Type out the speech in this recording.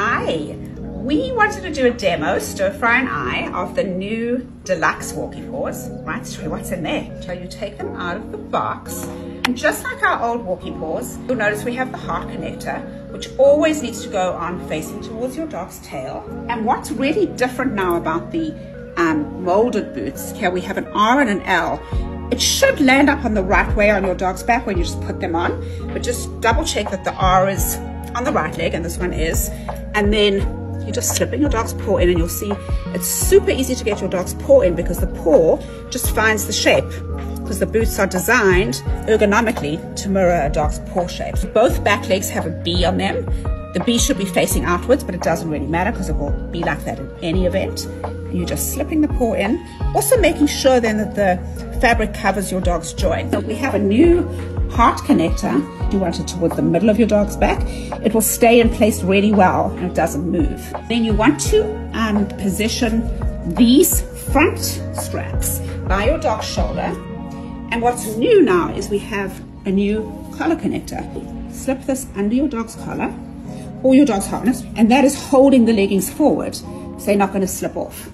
Hi, we wanted to do a demo, stir fry and I, of the new deluxe Walkee Paws. Right, show what's in there. So you take them out of the box, and just like our old Walkee Paws, you'll notice we have the heart connector, which always needs to go on facing towards your dog's tail. And what's really different now about the um, molded boots, here we have an R and an L. It should land up on the right way on your dog's back when you just put them on, but just double check that the R is on the right leg and this one is, and then you're just slip in your dog's paw in and you'll see it's super easy to get your dog's paw in because the paw just finds the shape because the boots are designed ergonomically to mirror a dog's paw shape. Both back legs have a B on them. The B should be facing outwards, but it doesn't really matter because it will be like that in any event. You're just slipping the paw in. Also making sure then that the fabric covers your dog's joint. So we have a new heart connector. You want it towards the middle of your dog's back. It will stay in place really well and it doesn't move. Then you want to um, position these front straps by your dog's shoulder. And what's new now is we have a new collar connector. Slip this under your dog's collar or your dog's harness, and that is holding the leggings forward so they're not going to slip off.